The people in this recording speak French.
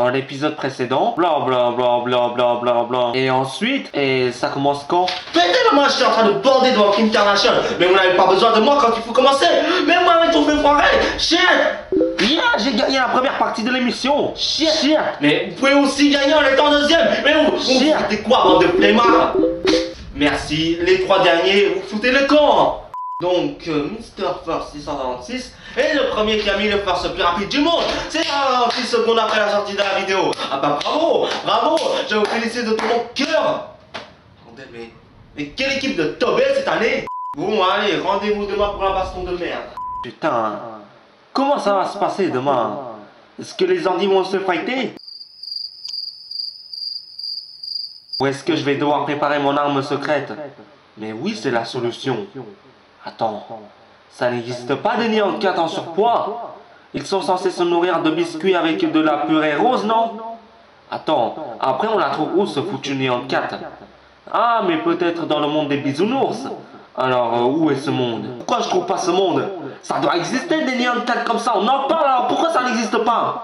dans l'épisode précédent. Bla bla bla bla bla bla bla. Et ensuite, et ça commence quand? Pétez la main, je suis en train de bander devant Kim Kardashian. Mais vous n'avez pas besoin de moi quand il faut commencer. Mais moi, ton fait foiré. Shit. Yeah, j'ai gagné la première partie de l'émission. Shit. Shit. Mais vous pouvez aussi gagner en étant deuxième. Mais vous, vous foutez quoi, bande de Merci. Les trois derniers, vous foutez le camp. Donc, euh, Mr. First 696 est le premier qui a mis le first le plus rapide du monde. C'est 6 secondes après la sortie de la vidéo. Ah bah bravo, bravo, je vous félicite de tout mon cœur. Attendez, mais, quelle équipe de Tobel cette année? Bon, allez, rendez-vous demain pour la baston de merde. Putain. Comment ça va se passer demain? Est-ce que les Andis vont se fighter? Ou est-ce que je vais devoir préparer mon arme secrète? Mais oui, c'est la solution. Attends, ça n'existe pas des 4 en surpoids. Ils sont censés se nourrir de biscuits avec de la purée rose, non? Attends, après on la trouve où ce foutu Nyan 4 Ah, mais peut-être dans le monde des bisounours. Alors, euh, où est ce monde? Pourquoi je trouve pas ce monde? Ça doit exister des Nyan 4 comme ça, on en parle alors, pourquoi ça n'existe pas?